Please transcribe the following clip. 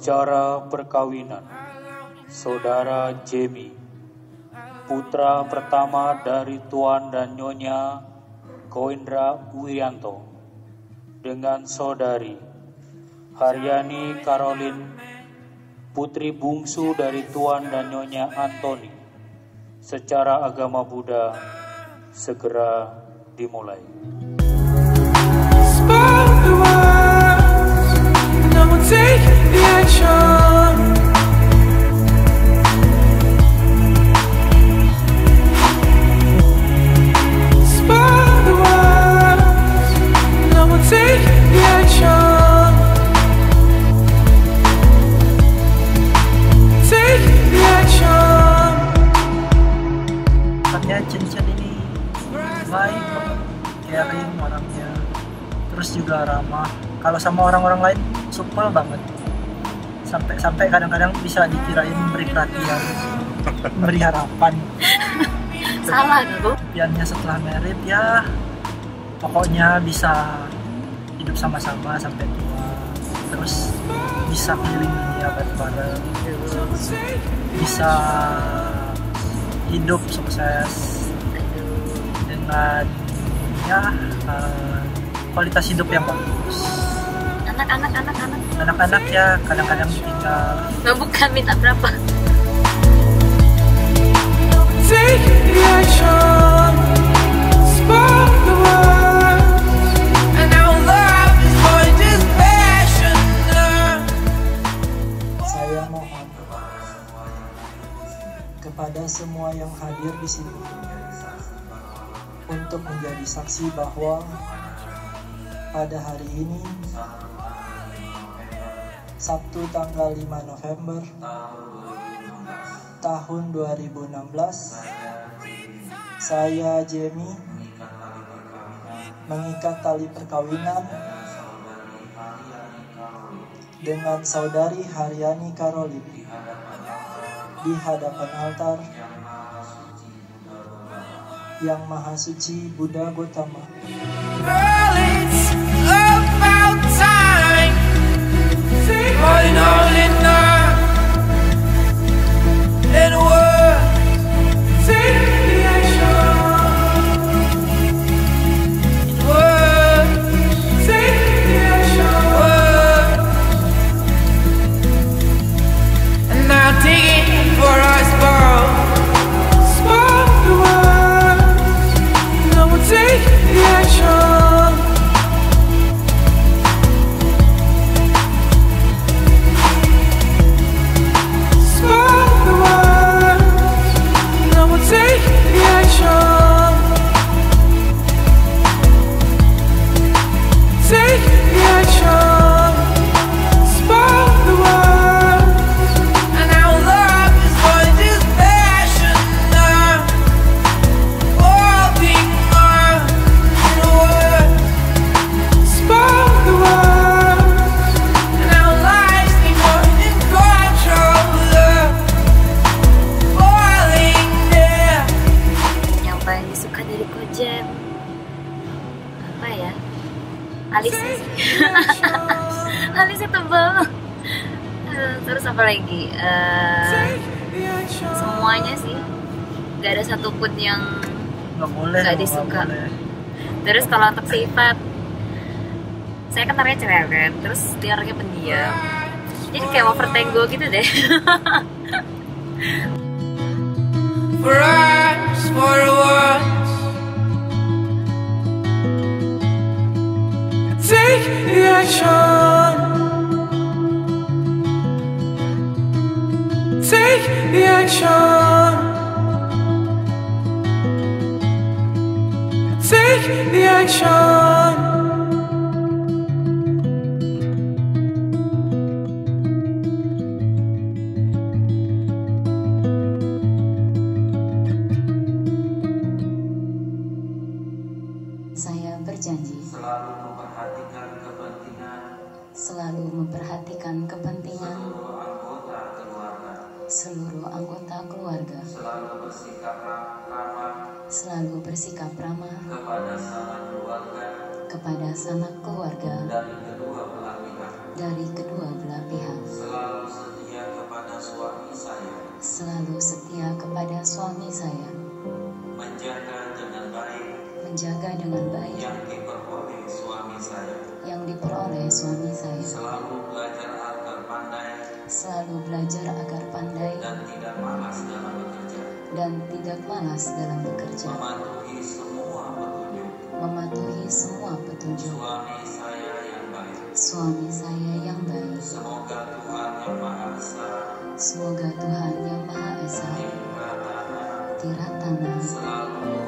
Upacara perkawinan Saudara Jemi Putra pertama dari Tuan dan Nyonya Koindra Wiyanto Dengan Saudari Haryani Karolin Putri bungsu dari Tuan dan Nyonya Antoni. Secara agama Buddha segera dimulai baik caring orangnya. Terus juga ramah. Kalau sama orang-orang lain supel banget. Sampai sampai kadang-kadang bisa dikirain memberi perhatian memberi harapan. Salah aku. impiannya setelah merit ya pokoknya bisa hidup sama-sama sampai tua. Terus bisa keliling dunia bareng-bareng. Bisa hidup sukses dengan ya eh, kualitas hidup yang bagus Anak-anak, anak-anak. anak-anak ya kadang-kadang ditinggal Nah, bukan minta berapa. Take the action, spark the words, and our love is going to passion. saya mohon kepada semua yang hadir di sini untuk menjadi saksi bahwa pada hari ini Sabtu tanggal 5 November tahun 2016 saya Jamie mengikat tali perkawinan dengan saudari Haryani Karolin di hadapan altar yang Maha Suci Buddha Gotama. Apa ya? Alisnya sih. Alisnya tebal. Terus apa lagi? Eh, action. semuanya sih. Gak ada satupun yang Nggak boleh. Nggak nggak disuka. boleh. Terus kalau untuk sifat Saya kan orangnya cerewet Terus dia orangnya pendiam Jadi kayak overtango gitu deh For us, for a action. Take the action. Take the action. Selalu memperhatikan kepentingan seluruh anggota keluarga. Selalu bersikap ramah selalu bersikap ramah kepada sanak keluarga kepada sanak keluarga dari kedua belah pihak. Dari kedua belah pihak, selalu setia kepada suami saya, selalu setia kepada suami saya, menjaga menjaga dengan baik. Yang diperoleh suami saya, yang diperoleh suami saya, selalu belajar agar pandai. Selalu belajar agar pandai. Dan tidak malas dalam bekerja, dan tidak malas dalam bekerja, mematuhi semua petunjuk. Mematuhi semua petunjuk. Suami saya yang baik. suami saya yang baik. Semoga Tuhan yang Maha Esa Semoga Tuhan yang Maha Esa, Tiratana Tiratana, selalu